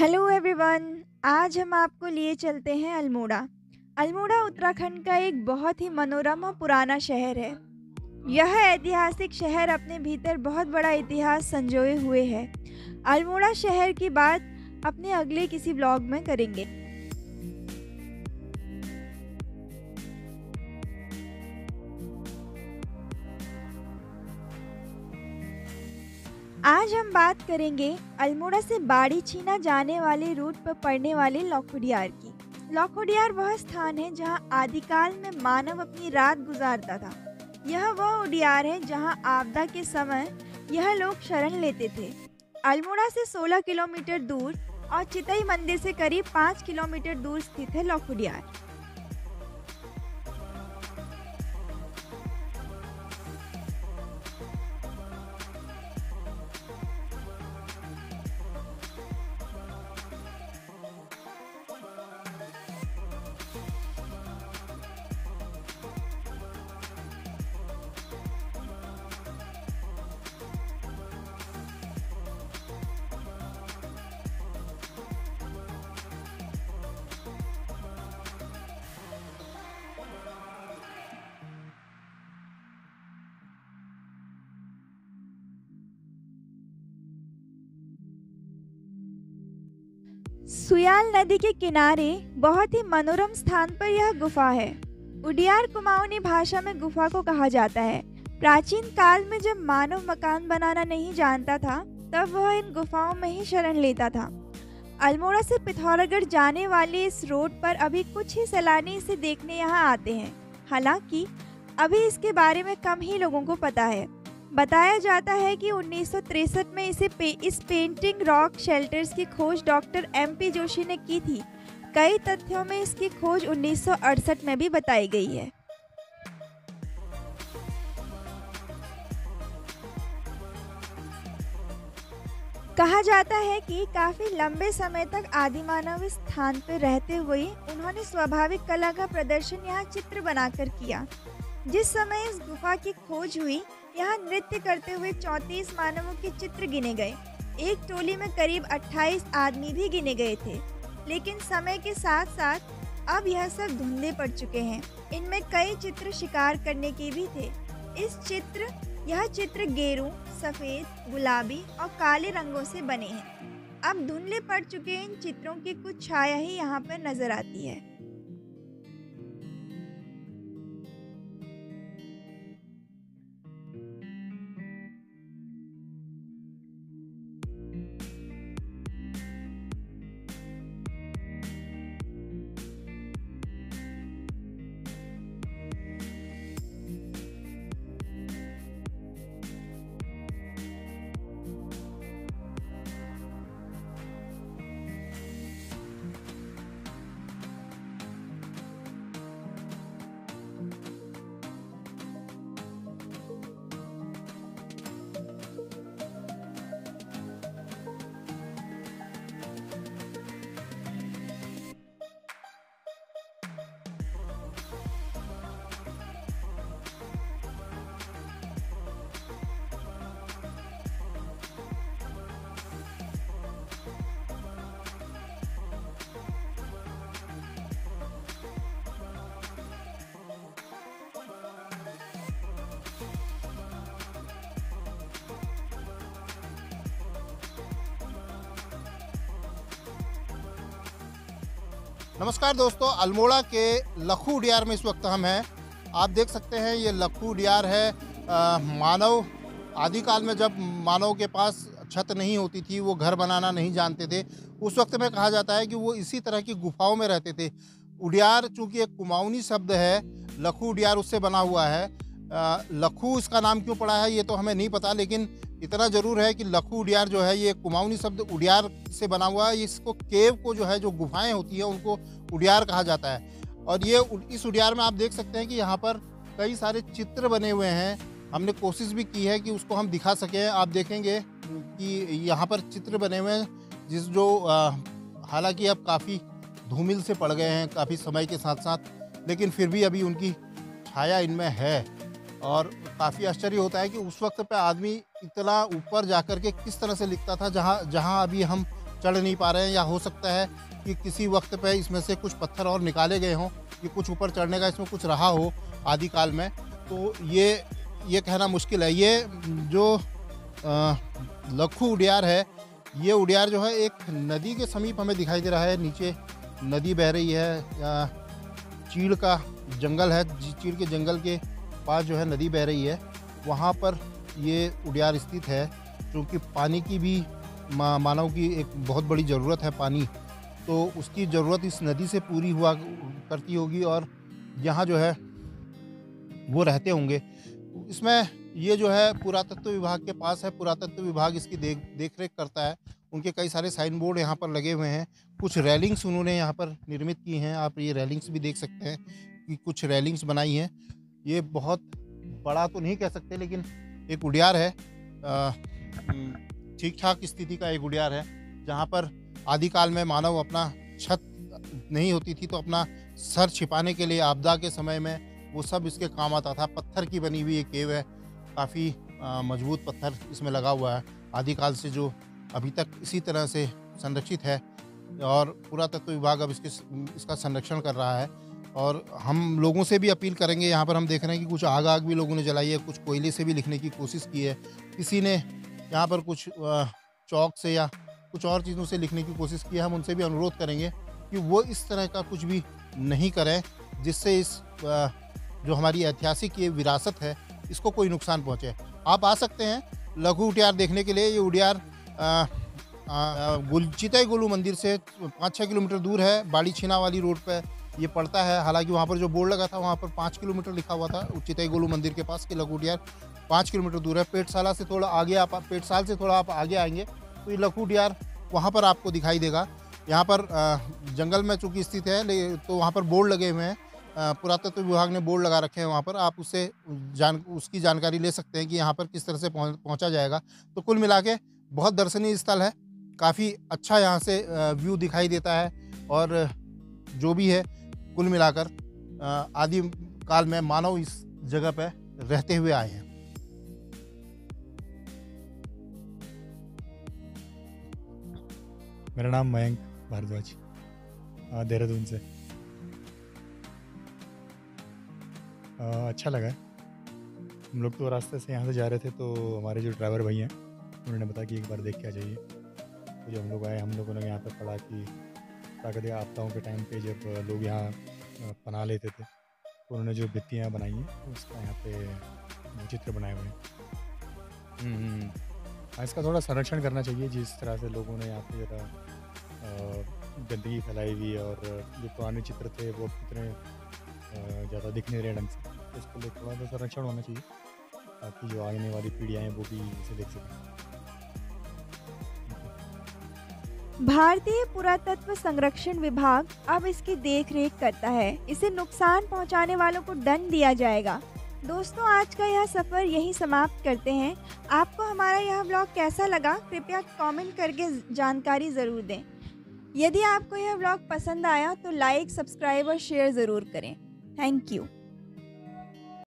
Hello everyone, आज हम आपको लिए चलते हैं अल्मोड़ा। अल्मोड़ा उत्तराखंड का एक बहुत ही मनोरम और पुराना शहर है। यह ऐतिहासिक शहर अपने भीतर बहुत बड़ा इतिहास संजोए हुए है। अल्मोड़ा शहर की बात अपने अगले किसी ब्लॉग में करेंगे। आज हम बात करेंगे अल्मोड़ा से बाड़ी छीना जाने वाले रूट पर पड़ने वाले लौखुडियार की। लौखुडियार वह स्थान है जहाँ आदिकाल में मानव अपनी रात गुजारता था। यह वह उडियार है जहाँ आपदा के समय यह लोग शरण लेते थे। अल्मोड़ा से 16 किलोमीटर दूर और चितई मंदिर से करीब 5 किलोमीटर दूर स्थित है लौखुडियार। सुयाल नदी के किनारे बहुत ही मनोरम स्थान पर यह गुफा है। उडियार कुमाऊनी भाषा में गुफा को कहा जाता है। प्राचीन काल में जब मानव मकान बनाना नहीं जानता था, तब वह इन गुफाओं में ही शरण लेता था। अल्मोड़ा से पिथौरागढ़ जाने वाले इस रोड पर अभी कुछ ही सैलानी इसे देखने यहाँ आते हैं। हालाँकि, अभी इसके बारे में कम ही लोगों को पता है। बताया जाता है कि उन्नीस में इसे पे, इस पेंटिंग रॉक शेल्टर्स की खोज डॉक्टर एम पी जोशी ने की थी। कई तथ्यों में इसकी खोज 1968 में भी बताई गई है। कहा जाता है कि काफ़ी लंबे समय तक आदिमानव स्थान पर रहते हुए उन्होंने स्वाभाविक कला का प्रदर्शन यहाँ चित्र बनाकर किया। जिस समय इस गुफा की खोज हुई यहाँ नृत्य करते हुए 34 मानवों के चित्र गिने गए। एक टोली में करीब 28 आदमी भी गिने गए थे। लेकिन समय के साथ साथ अब यह सब धुंधले पड़ चुके हैं। इनमें कई चित्र शिकार करने के भी थे। इस चित्र, यह चित्र गेरू, सफ़ेद, गुलाबी और काले रंगों से बने हैं। अब धुंधले पड़ चुके इन चित्रों की कुछ छाया ही यहाँ पर नज़र आती है। नमस्कार दोस्तों अल्मोड़ा के लखू डियार में इस वक्त हम हैं। आप देख सकते हैं ये लखू डियार है। आ, मानव आदिकाल में जब मानव के पास छत नहीं होती थी वो घर बनाना नहीं जानते थे उस वक्त में कहा जाता है कि वो इसी तरह की गुफाओं में रहते थे। उडियार चूँकि एक कुमाऊनी शब्द है लखू उडियार उससे बना हुआ है। लखू इसका नाम क्यों पड़ा है, ये तो हमें नहीं पता, लेकिन इतना ज़रूर है कि लखू उडियार जो है, ये कुमाऊनी शब्द उडियार से बना हुआ है। इसको केव को जो है, जो गुफाएँ होती हैं, उनको उडियार कहा जाता है। और ये इस उडियार में आप देख सकते हैं कि यहाँ पर कई सारे चित्र बने हुए हैं। हमने कोशिश भी की है कि उसको हम दिखा सकें। आप देखेंगे कि यहाँ पर चित्र बने हुए हैं, जिस जो हालाँकि अब काफ़ी धूमिल से पड़ गए हैं, काफ़ी समय के साथ साथ लेकिन फिर भी अभी उनकी छाया इनमें है। और काफ़ी आश्चर्य होता है कि उस वक्त पे आदमी इतना ऊपर जाकर के किस तरह से लिखता था, जहाँ जहाँ अभी हम चढ़ नहीं पा रहे हैं या हो सकता है कि किसी वक्त पे इसमें से कुछ पत्थर और निकाले गए हों, कि कुछ ऊपर चढ़ने का इसमें कुछ रहा हो आदिकाल में। तो ये ये कहना मुश्किल है। ये जो लखू उडियार है, ये उडियार जो है एक नदी के समीप हमें दिखाई दे रहा है। नीचे नदी बह रही है चीड़ का जंगल है चीड़ के जंगल के पास जो है नदी बह रही है वहाँ पर ये उडियार स्थित है क्योंकि पानी की भी मा, मानव की एक बहुत बड़ी ज़रूरत है पानी। तो उसकी ज़रूरत इस नदी से पूरी हुआ करती होगी और यहाँ जो है वो रहते होंगे। इसमें ये जो है पुरातत्व विभाग के पास है पुरातत्व विभाग इसकी देख देख रेख करता है। उनके कई सारे साइन बोर्ड यहाँ पर लगे हुए हैं। कुछ रेलिंग्स उन्होंने यहाँ पर निर्मित की हैं आप ये रेलिंग्स भी देख सकते हैं कि कुछ रेलिंग्स बनाई हैं। ये बहुत बड़ा तो नहीं कह सकते, लेकिन एक उडियार है। ठीक ठाक स्थिति का एक उडियार है, जहाँ पर आदिकाल में मानव अपना छत नहीं होती थी तो अपना सर छिपाने के लिए, आपदा के समय में वो सब इसके काम आता था। पत्थर की बनी हुई एक केव है, काफ़ी मज़बूत पत्थर इसमें लगा हुआ है। आदिकाल से जो अभी तक इसी तरह से संरक्षित है, और पुरातत्व विभाग अब इसके इसका संरक्षण कर रहा है। और हम लोगों से भी अपील करेंगे, यहाँ पर हम देख रहे हैं कि कुछ आग आग भी लोगों ने जलाई है, कुछ कोयले से भी लिखने की कोशिश की है। किसी ने यहाँ पर कुछ चौक से या कुछ और चीज़ों से लिखने की कोशिश की है, हम उनसे भी अनुरोध करेंगे कि वो इस तरह का कुछ भी नहीं करें, जिससे इस जो हमारी ऐतिहासिक ये विरासत है, इसको कोई नुकसान पहुँचे। आप आ सकते हैं लघु उटियार देखने के लिए, ये उडियार गुल, चितई गोलू मंदिर से पाँच छः किलोमीटर दूर है, बाड़ी छीना वाली रोड पर। ये पड़ता है। हालाँकि वहाँ पर जो बोर्ड लगा था, वहाँ पर पाँच किलोमीटर लिखा हुआ था चितई गोलू मंदिर के पास कि लघु उडियार पाँच किलोमीटर दूर है। पेटशाला से थोड़ा आगे आप पेटसाल से थोड़ा आप आगे आएँगे तो ये लघु उडियार वहाँ पर आपको दिखाई देगा। यहाँ पर जंगल में चूँकि स्थित है तो वहाँ पर बोर्ड लगे हुए हैं। पुरातत्व विभाग ने बोर्ड लगा रखे हैं वहाँ पर। आप उससे जान, उसकी जानकारी ले सकते हैं कि यहाँ पर किस तरह से पहुँचा जाएगा। तो कुल मिला के बहुत दर्शनीय स्थल है। काफ़ी अच्छा यहाँ से व्यू दिखाई देता है। और जो भी है कुल मिलाकर आदि काल में मानव इस जगह पर रहते हुए आए हैं। मेरा नाम मयंक भारद्वाज देहरादून से। आ, अच्छा लगा। हम लोग तो रास्ते से यहाँ से जा रहे थे तो हमारे जो ड्राइवर भाई हैं उन्होंने बताया कि एक बार देख के आ जाइए। तो जब हम लोग आए हम लोगों ने यहाँ पर पढ़ा कि प्राकृतिक आपदाओं के टाइम पे जब लोग यहाँ पना लेते थे तो उन्होंने जो भित्तियाँ बनाई हैं उसका यहाँ पे चित्र बनाए हुए हैं हम्म, हम्म, हम्म। हाँ इसका थोड़ा संरक्षण करना चाहिए जिस तरह से लोगों ने यहाँ पे ज़रा गंदगी फैलाई हुई और जो पुराने चित्र थे वो कितने ज़्यादा दिख नहीं रहे ढंग से तो इसके लिए थोड़ा सा संरक्षण होना चाहिए ताकि जो आने वाली पीढ़ियाँ हैं वो भी इसे देख सकें भारतीय पुरातत्व संरक्षण विभाग अब इसकी देख रेख करता है। इसे नुकसान पहुँचाने वालों को दंड दिया जाएगा। दोस्तों, आज का यह सफ़र यही समाप्त करते हैं। आपको हमारा यह ब्लॉग कैसा लगा, कृपया कमेंट करके जानकारी ज़रूर दें। यदि आपको यह ब्लॉग पसंद आया तो लाइक, सब्सक्राइब और शेयर ज़रूर करें। Thank you.